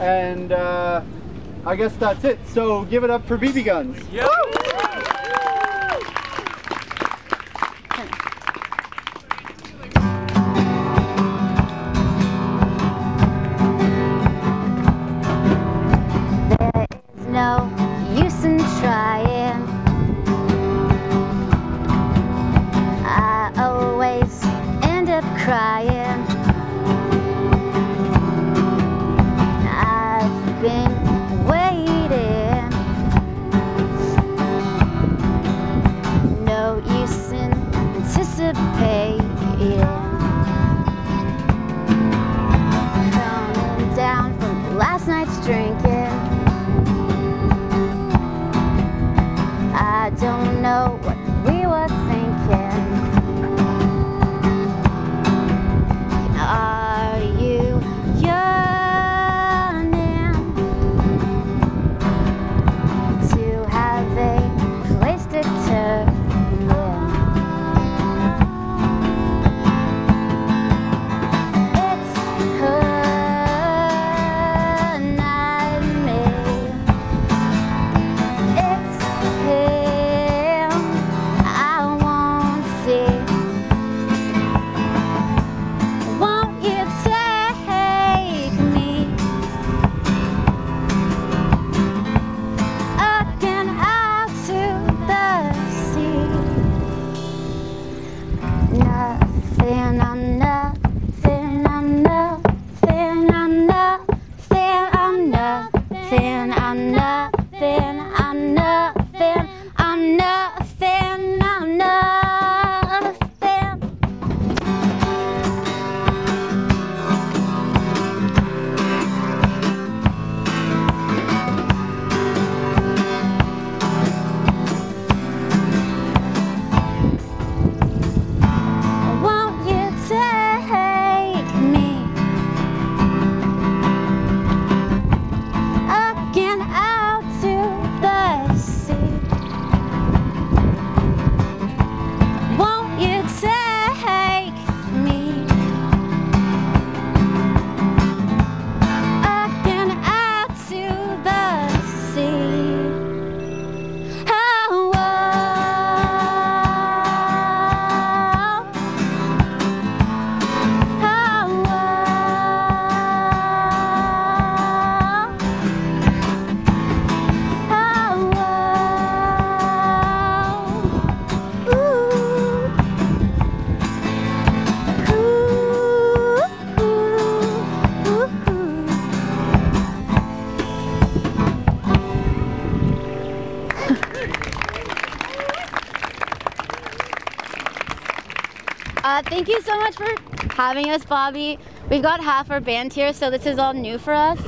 And uh, I guess that's it. So give it up for BB Guns. Yep. Been waiting. No use in anticipating. Coming down from last night's drinking. I don't know what Uh, thank you so much for having us, Bobby. We've got half our band here, so this is all new for us.